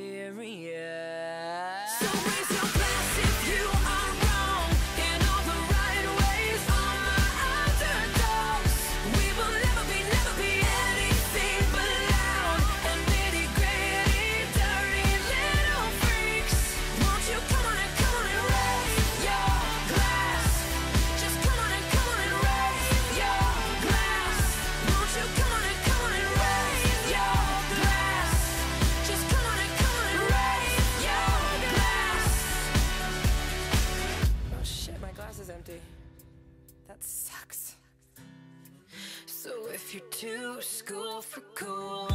experience. So That sucks. So if you're too school for cool,